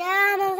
Yeah,